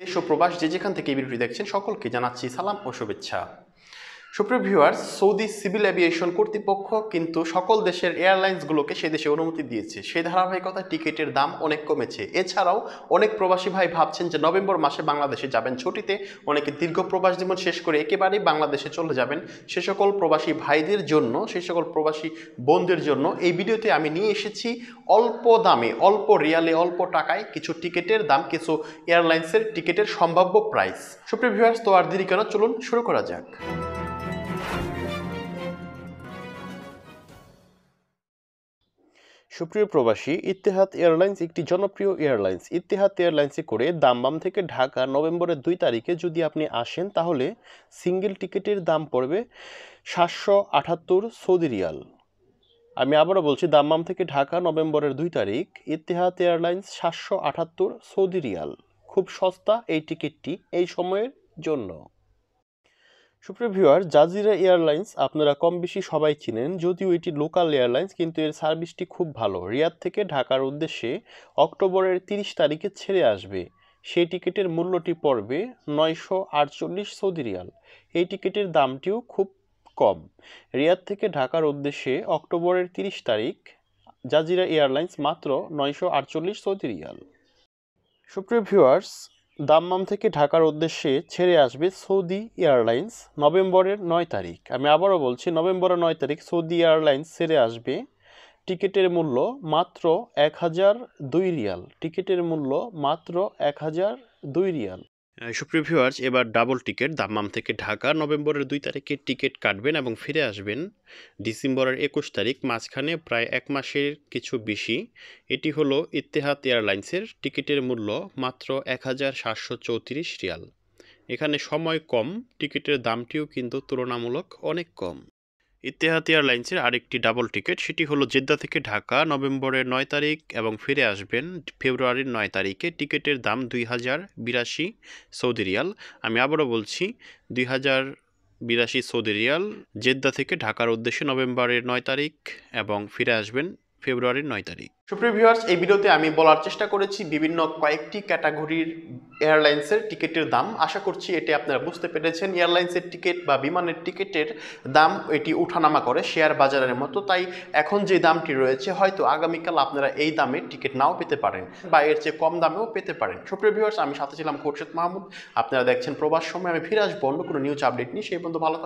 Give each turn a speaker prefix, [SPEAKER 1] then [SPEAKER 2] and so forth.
[SPEAKER 1] দেশ ও প্রবাস যে যেখান থেকে এই ভিডিওটি দেখছেন সকলকে জানাচ্ছি সালাম ও শুভেচ্ছা। সুপ্রিয় ভিউয়ার্স, সৌদি সিভিল অ্যাভিয়েশন কর্তৃপক্ষ কিন্তু সকল দেশের এয়ারলাইন্সগুলোকে সে দেশে অনুমতি দিয়েছে। সেই ধারাবাহিকতায় টিকিটের দাম অনেক কমেছে। এছাড়াও অনেক প্রবাসী ভাই ভাবছেন যে নভেম্বর মাসে বাংলাদেশে যাবেন ছুটিতে। অনেকে দীর্ঘ প্রবাস জীবন শেষ করে একেবারেই বাংলাদেশে চলে যাবেন। সে সকল প্রবাসী ভাইদের জন্য সেই সকল প্রবাসী বোনদের জন্য এই ভিডিওতে আমি নিয়ে এসেছি অল্প দামে, অল্প রিয়ালে, অল্প টাকায় কিছু টিকিটের দাম, কিছু এয়ারলাইন্সের টিকিটের সম্ভাব্য প্রাইস। সুপ্রিয় ভিউয়ার্স, তো আর দেরি কেন? চলুন শুরু করা যাক। সুপ্রিয় প্রবাসী ইতিহাদ এয়ারলাইন্স একটি জনপ্রিয় এয়ারলাইন্স। ইতিহাদ এয়ারলাইন্সে করে দামবাম থেকে ঢাকা নভেম্বরের দুই তারিখে যদি আপনি আসেন, তাহলে সিঙ্গেল টিকিটের দাম পড়বে সাতশো আটাত্তর সৌদি রিয়াল। আমি আবারও বলছি দাম্মাম থেকে ঢাকা নভেম্বরের দুই তারিখ ইতিহাদ এয়ারলাইন্স সাতশো আটাত্তর সৌদি রিয়াল। খুব সস্তা এই টিকিটটি এই সময়ের জন্য। সুপ্রিয় ভিউয়ার, জাজিরা এয়ারলাইন্স আপনারা কম বেশি সবাই চিনেন, যদিও এটি লোকাল এয়ারলাইন্স, কিন্তু এর সার্ভিসটি খুব ভালো। রিয়াদ থেকে ঢাকার উদ্দেশ্যে অক্টোবরের তিরিশ তারিখে ছেড়ে আসবে। সেই টিকিটের মূল্যটি পড়বে নয়শো আটচল্লিশ সৌদি রিয়াল। এই টিকিটের দামটিও খুব কম। রিয়াদ থেকে ঢাকার উদ্দেশ্যে অক্টোবরের তিরিশ তারিখ, জাজিরা এয়ারলাইন্স মাত্র নয়শো আটচল্লিশ সৌদি রিয়াল। সুপ্রিয় ভিউয়ার্স দাম্মাম থেকে ঢাকার উদ্দেশ্যে ছেড়ে আসবে সৌদি এয়ারলাইন্স নভেম্বরের নয় তারিখ। আমি আবারও বলছি, নভেম্বরের নয় তারিখ সৌদি এয়ারলাইন্স ছেড়ে আসবে। টিকিটের মূল্য মাত্র এক হাজার দুই রিয়াল। টিকিটের মূল্য মাত্র এক হাজার দুই রিয়াল। সুপ্রিয় ভিউয়ার্স এবার ডাবল টিকিট দাম্মাম থেকে ঢাকা, নভেম্বরের দুই তারিখে টিকিট কাটবেন এবং ফিরে আসবেন। ডিসেম্বরের একুশ তারিখ, মাঝখানে প্রায় এক মাসের কিছু বেশি। এটি হলো ইত্তেহাদ এয়ারলাইন্সের টিকিটের মূল্য মাত্র এক হাজার সাতশো চৌত্রিশ রিয়াল। এখানে সময় কম, টিকিটের দামটিও কিন্তু তুলনামূলক অনেক কম। ইত্তেহাদ এয়ারলাইন্সের আরেকটি ডাবল টিকিট সেটি হলো জেদ্দা থেকে ঢাকা, নভেম্বরের নয় তারিখ এবং ফিরে আসবেন ফেব্রুয়ারির নয় তারিখে। টিকিটের দাম দুই হাজার বিরাশি সৌদি রিয়াল। আমি আবারও বলছি, দুই হাজার বিরাশি সৌদি রিয়াল, জেদ্দা থেকে ঢাকার উদ্দেশ্যে নভেম্বরের নয় তারিখ এবং ফিরে আসবেন ফেব্রুয়ারির নয় তারিখ। সুপ্রিয় ভিউয়ার্স, এই ভিডিওতে আমি বলার চেষ্টা করেছি বিভিন্ন কয়েকটি ক্যাটাগরির এয়ারলাইন্সের টিকিটের দাম। আশা করছি এটি আপনারা বুঝতে পেরেছেন। এয়ারলাইন্সের টিকিট বা বিমানের টিকিটের দাম এটি উঠানামা করে শেয়ার বাজারের মতো। তাই এখন যে দামটি রয়েছে, হয়তো আগামীকাল আপনারা এই দামে টিকিট নাও পেতে পারেন বা এর চেয়ে কম দামেও পেতে পারেন। সুপ্রিয় ভিউয়ার্স, আমি সাথে ছিলাম খোরশেদ মাহমুদ। আপনারা দেখছেন প্রবাস সময়। আমি ফিরে আসব অন্য কোনো নিউজ আপডেট নিয়ে। সেই পর্যন্ত ভালো